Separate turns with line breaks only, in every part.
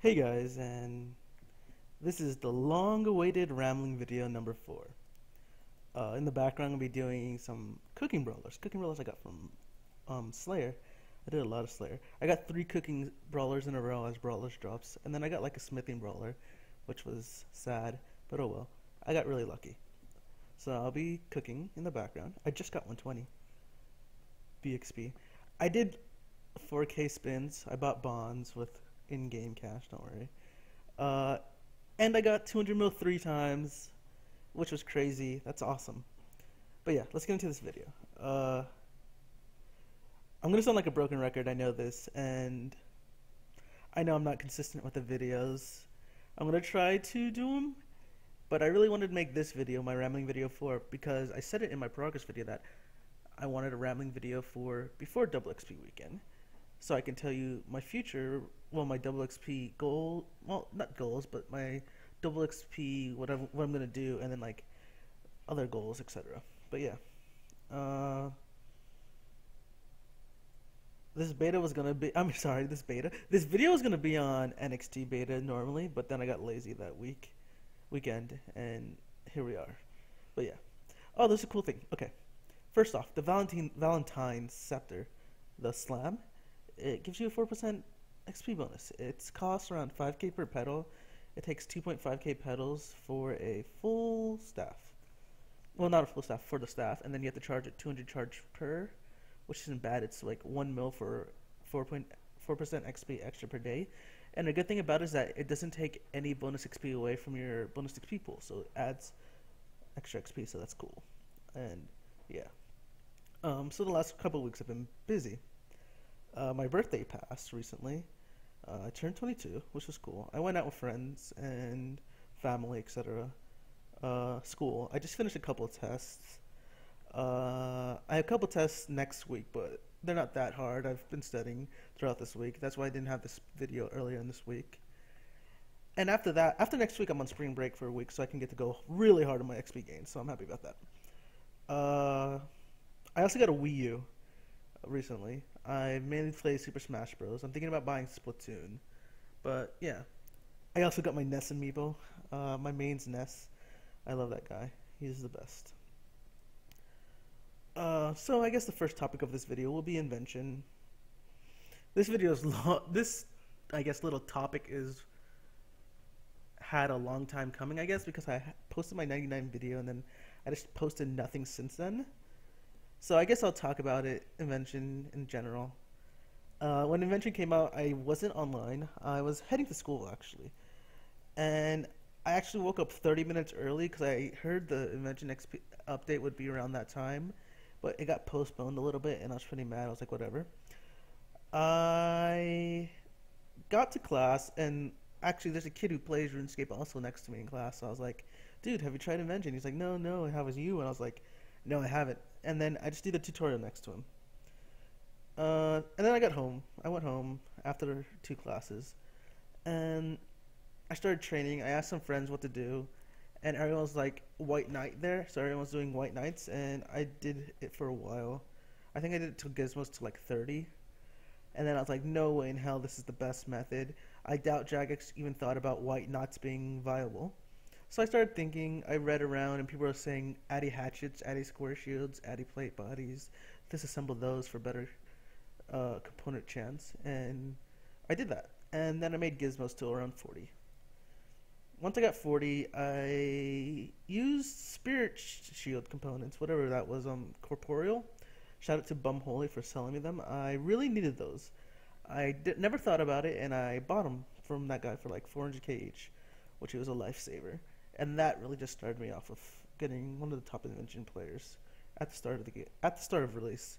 Hey guys, and this is the long-awaited rambling video number four. Uh, in the background, I'll be doing some cooking brawlers. Cooking brawlers I got from um, Slayer. I did a lot of Slayer. I got three cooking brawlers in a row as brawlers drops, and then I got like a smithing brawler, which was sad, but oh well. I got really lucky. So I'll be cooking in the background. I just got 120 BXP. I did 4K spins. I bought bonds with in-game cash. Don't worry. Uh, and I got 200 mil three times, which was crazy. That's awesome. But yeah, let's get into this video. Uh, I'm gonna sound like a broken record. I know this, and I know I'm not consistent with the videos. I'm gonna try to do them, but I really wanted to make this video my rambling video for because I said it in my progress video that I wanted a rambling video for before double XP weekend so I can tell you my future, well, my double XP goal, well, not goals, but my double XP, whatever, what I'm gonna do, and then like other goals, etc. But yeah, uh, this beta was gonna be, I'm sorry, this beta, this video was gonna be on NXT beta normally, but then I got lazy that week, weekend, and here we are. But yeah, oh, there's a cool thing. Okay, first off, the Valentine Valentine's scepter, the slam it gives you a 4% XP bonus. It costs around 5k per petal. It takes 2.5k petals for a full staff. Well, not a full staff, for the staff. And then you have to charge it 200 charge per, which isn't bad. It's like 1 mil for 4.4% XP extra per day. And the good thing about it is that it doesn't take any bonus XP away from your bonus XP pool. So it adds extra XP, so that's cool. And yeah. Um, so the last couple weeks I've been busy. Uh, my birthday passed recently. Uh, I turned 22, which was cool. I went out with friends and family, etc. Uh, school. I just finished a couple of tests. Uh, I have a couple tests next week, but they're not that hard. I've been studying throughout this week. That's why I didn't have this video earlier in this week. And after that, after next week, I'm on spring break for a week, so I can get to go really hard on my XP gains. So I'm happy about that. Uh, I also got a Wii U recently. I mainly play Super Smash Bros. I'm thinking about buying Splatoon, but yeah. I also got my Ness amiibo. Uh, my main's Ness. I love that guy. He's the best. Uh, so I guess the first topic of this video will be invention. This video is long. This, I guess, little topic is had a long time coming. I guess because I posted my 99 video and then I just posted nothing since then. So I guess I'll talk about it, Invention in general. Uh, when Invention came out, I wasn't online. I was heading to school actually, and I actually woke up 30 minutes early because I heard the Invention XP update would be around that time, but it got postponed a little bit, and I was pretty mad. I was like, whatever. I got to class, and actually, there's a kid who plays RuneScape also next to me in class. So I was like, dude, have you tried Invention? He's like, no, no. How was you? And I was like, no, I haven't. And then I just did a tutorial next to him. Uh, and then I got home. I went home after two classes, and I started training. I asked some friends what to do, and everyone was like White Knight there, so everyone was doing White Knights, and I did it for a while. I think I did it till Gizmos to like 30, and then I was like, no way in hell, this is the best method. I doubt Jagex even thought about White Knots being viable. So I started thinking, I read around, and people were saying Addy hatchets, Addy square shields, Addy plate bodies, disassemble those for better uh, component chance, and I did that. And then I made gizmos till around 40. Once I got 40, I used spirit shield components, whatever that was, um, corporeal. Shout out to Bumholy for selling me them. I really needed those. I never thought about it, and I bought them from that guy for like 400k each, which was a lifesaver and that really just started me off with getting one of the top invention players at the start of the game, at the start of release.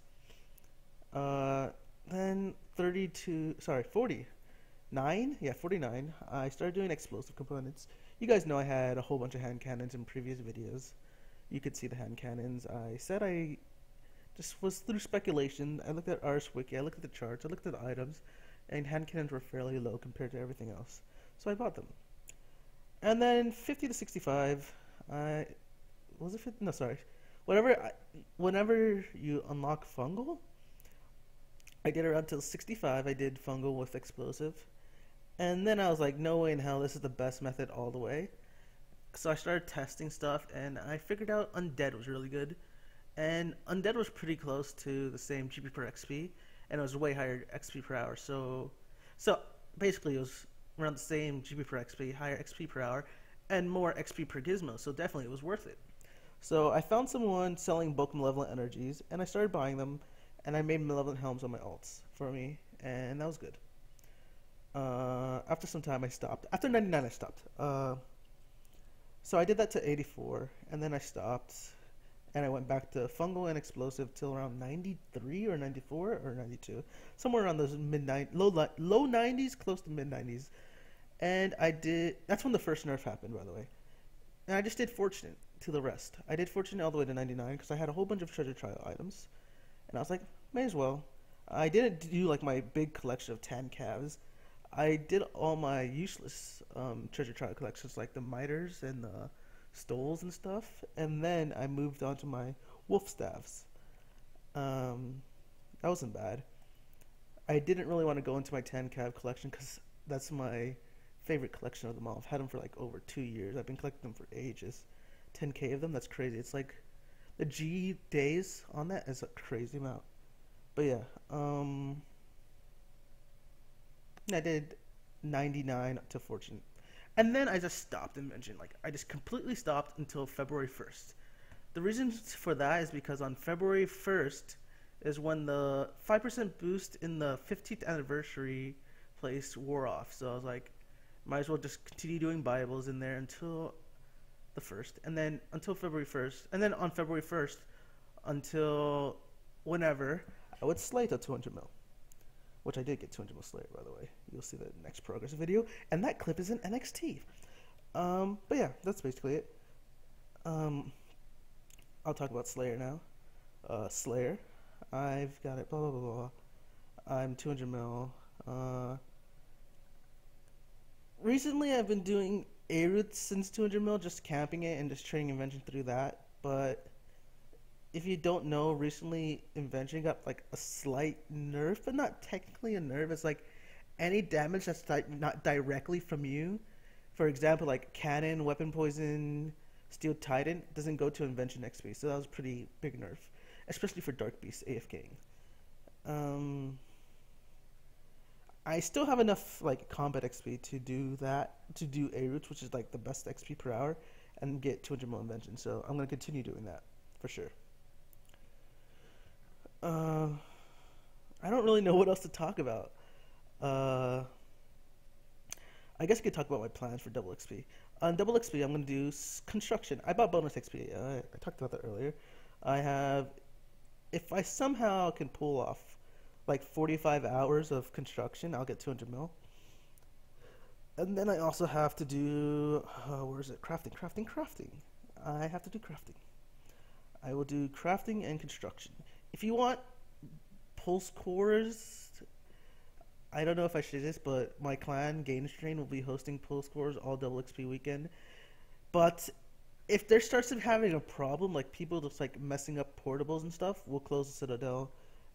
Uh, then 32, sorry, 49, yeah, 49. I started doing explosive components. You guys know I had a whole bunch of hand cannons in previous videos. You could see the hand cannons. I said I just was through speculation. I looked at RS Wiki, I looked at the charts, I looked at the items, and hand cannons were fairly low compared to everything else. So I bought them. And then 50 to 65, I was it 50? No, sorry. Whatever, I, whenever you unlock fungal, I did around till 65. I did fungal with explosive, And then I was like, no way in hell, this is the best method all the way. So I started testing stuff, and I figured out Undead was really good. And Undead was pretty close to the same GP per XP, and it was way higher XP per hour. So, so basically, it was around the same GP per XP, higher XP per hour, and more XP per gizmo. So definitely, it was worth it. So I found someone selling bulk malevolent energies, and I started buying them, and I made malevolent helms on my alts for me, and that was good. Uh, after some time, I stopped. After 99, I stopped. Uh, so I did that to 84, and then I stopped, and I went back to fungal and explosive till around 93 or 94 or 92, somewhere around those mid low low 90s, close to mid 90s. And I did. That's when the first nerf happened, by the way. And I just did fortunate to the rest. I did fortunate all the way to 99 because I had a whole bunch of treasure trail items, and I was like, may as well. I didn't do like my big collection of tan calves I did all my useless um, treasure trail collections, like the miters and the stoles and stuff, and then I moved on to my wolf staffs. Um, that wasn't bad. I didn't really want to go into my tan cav collection because that's my favorite collection of them all. I've had them for like over two years. I've been collecting them for ages. 10k of them, that's crazy. It's like the G days on that is a crazy amount. But yeah, um, I did 99 to Fortune. And then I just stopped and mentioned, like, I just completely stopped until February 1st. The reason for that is because on February 1st is when the 5% boost in the 15th anniversary place wore off. So I was like, might as well just continue doing Bibles in there until the 1st. And then until February 1st. And then on February 1st until whenever, I would slay to 200 mil which I did get 200 mil Slayer, by the way. You'll see the next progress video, and that clip is in NXT. Um, but yeah, that's basically it. Um, I'll talk about Slayer now. Uh, Slayer, I've got it. Blah blah blah blah. I'm 200 mil. Uh, recently, I've been doing A routes since 200 mil, just camping it and just trading invention through that. But if you don't know, recently Invention got like a slight nerf, but not technically a nerf. It's like any damage that's di- not directly from you. For example, like cannon, weapon poison, steel titan doesn't go to Invention XP, so that was pretty big nerf, especially for Dark Beast AFKing. Um, I still have enough like combat XP to do that, to do A routes, which is like the best XP per hour, and get 200 more Invention. So I'm gonna continue doing that for sure. Uh, I don't really know what else to talk about. Uh, I guess I could talk about my plans for double XP. On double XP, I'm going to do construction. I bought bonus XP. I, I talked about that earlier. I have, if I somehow can pull off like 45 hours of construction, I'll get 200 mil. And then I also have to do, uh, where is it? Crafting, crafting, crafting. I have to do crafting. I will do crafting and construction if you want pulse cores, I don't know if I should this, but my clan Gain Strain will be hosting pulse cores all double XP weekend. But if there starts to having a problem, like people just like messing up portables and stuff, we'll close the Citadel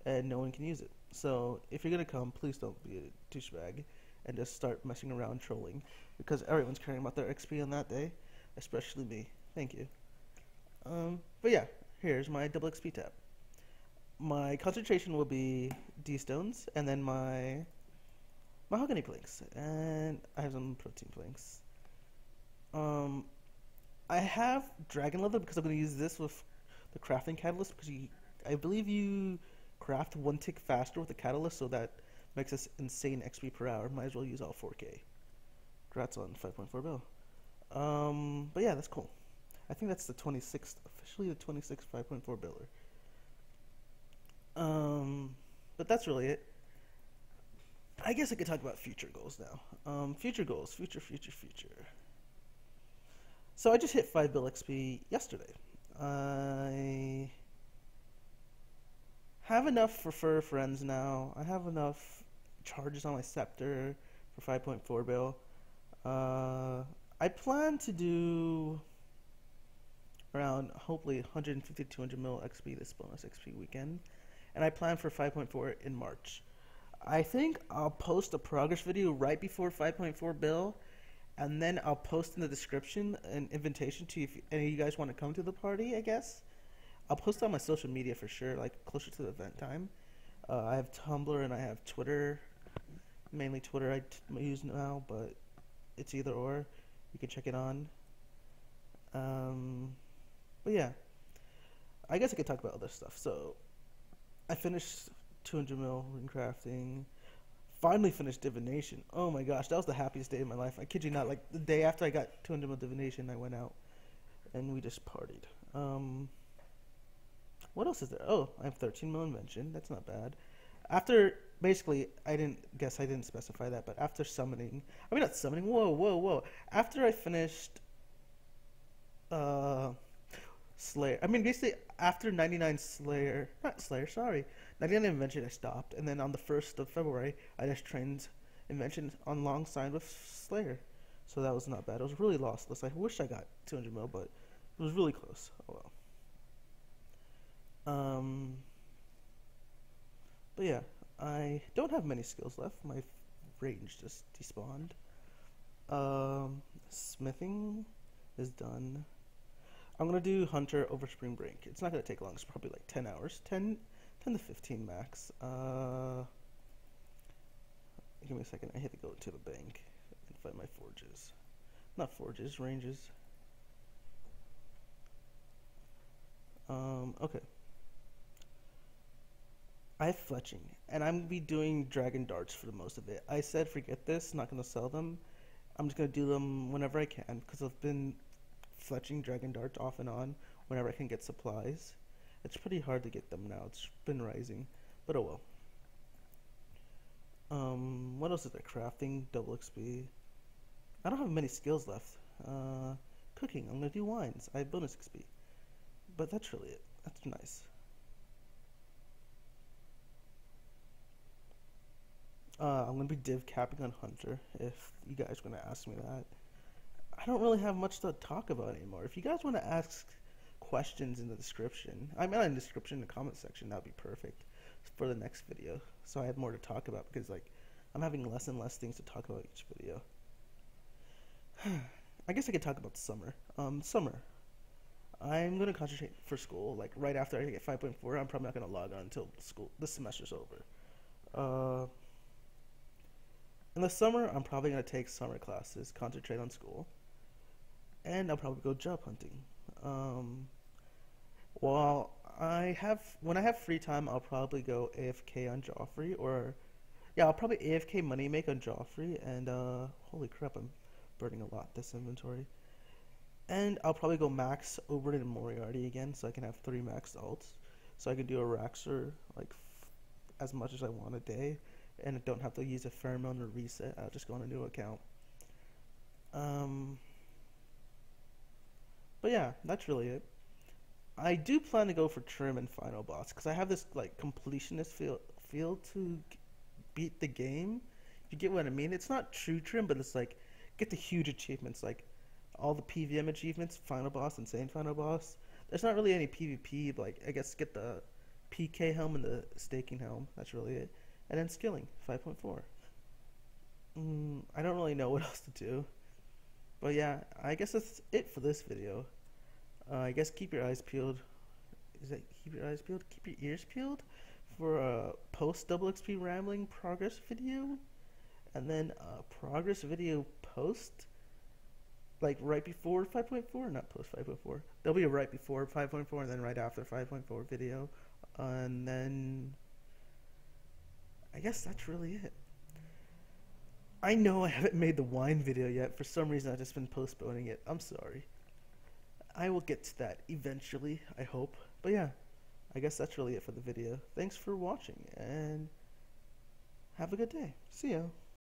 and no one can use it. So if you're gonna come, please don't be a douchebag and just start messing around trolling because everyone's caring about their XP on that day, especially me. Thank you. Um, but yeah, here's my double XP tab my concentration will be D stones, and then my mahogany planks, and I have some protean planks. Um, I have dragon leather because I'm going to use this with the crafting catalyst because you, I believe you craft one tick faster with the catalyst, so that makes us insane XP per hour. Might as well use all 4K. Congrats on 5.4 bill. Um, but yeah, that's cool. I think that's the 26th, officially the 26th 5.4 biller. Um, but that's really it. I guess I could talk about future goals now. Um, future goals, future, future, future. So I just hit 5 bill XP yesterday. I have enough for fur friends now. I have enough charges on my scepter for 5.4 bill. Uh, I plan to do around hopefully 150 200 mil XP this bonus XP weekend and I plan for 5.4 in March. I think I'll post a progress video right before 5.4 bill, and then I'll post in the description an invitation to if any of you guys want to come to the party. I guess I'll post on my social media for sure, like closer to the event time. Uh, I have Tumblr and I have Twitter, mainly Twitter I t- use now, but it's either or. You can check it on. Um, but yeah, I guess I could talk about other stuff. So I finished 200 mil rune crafting. Finally finished divination. Oh my gosh, that was the happiest day of my life. I kid you not. Like the day after I got 200 mil divination, I went out and we just partied. Um, what else is there? Oh, I have 13 mil invention. That's not bad. After basically, I didn't guess I didn't specify that, but after summoning, I mean not summoning. Whoa, whoa, whoa! After I finished, uh, Slayer. I mean basically after 99 Slayer, not Slayer. Sorry, 99 Invention. I stopped, and then on the first of February, I just trained Invention on alongside with Slayer. So that was not bad. It was really lossless. I wish I got 200 mil, but it was really close. Oh well. Um. But yeah, I don't have many skills left. My range just despawned. Um, smithing is done. I'm gonna do Hunter over Spring Break. It's not gonna take long. It's probably like 10 hours, 10, 10 to 15 max. Uh, give me a second. I have to go to the bank and find my forges. Not forges, ranges. Um, okay. I have fletching, and I'm gonna be doing dragon darts for the most of it. I said forget this, not gonna sell them. I'm just gonna do them whenever I can because I've been fletching dragon darts off and on whenever I can get supplies. It's pretty hard to get them now. It's been rising, but oh well. Um, what else is there? Crafting, double XP. I don't have many skills left. Uh, cooking. I'm gonna do wines. I have bonus XP, but that's really it. That's nice. Uh, I'm gonna be div capping on Hunter if you guys gonna ask me that. I don't really have much to talk about anymore. If you guys want to ask questions in the description, I mean in the description in the comment section, that'd be perfect for the next video. So I have more to talk about because like I'm having less and less things to talk about each video. I guess I could talk about summer. Um, summer. I'm gonna concentrate for school. Like right after I get 5.4, I'm probably not gonna log on until school The semester's over. Uh, in the summer, I'm probably gonna take summer classes, concentrate on school and I'll probably go job hunting. Um, well, I have when I have free time, I'll probably go AFK on Joffrey, or yeah, I'll probably AFK money make on Joffrey, and uh, holy crap, I'm burning a lot this inventory. And I'll probably go max Oberyn and Moriarty again, so I can have three max alts, so I can do Araxxor like as much as I want a day, and I don't have to use a pheromone or reset. I'll just go on a new account. Um. But yeah, that's really it. I do plan to go for trim and final boss because I have this like completionist feel feel to beat the game. You get what I mean? It's not true trim, but it's like get the huge achievements like all the PVM achievements, final boss, insane final boss. There's not really any PvP, like I guess get the PK helm and the staking helm. That's really it. And then skilling, 5.4. Mm, I don't really know what else to do. But yeah, I guess that's it for this video. Uh, I guess keep your eyes peeled. Is that keep your eyes peeled? Keep your ears peeled for a post double XP rambling progress video, and then a progress video post, like right before 5.4, not post 5.4. There'll be a right before 5.4 and then right after 5.4 video, and then I guess that's really it. I know I haven't made the wine video yet. For some reason, I've just been postponing it. I'm sorry. I will get to that eventually, I hope. But yeah, I guess that's really it for the video. Thanks for watching, and have a good day. See ya.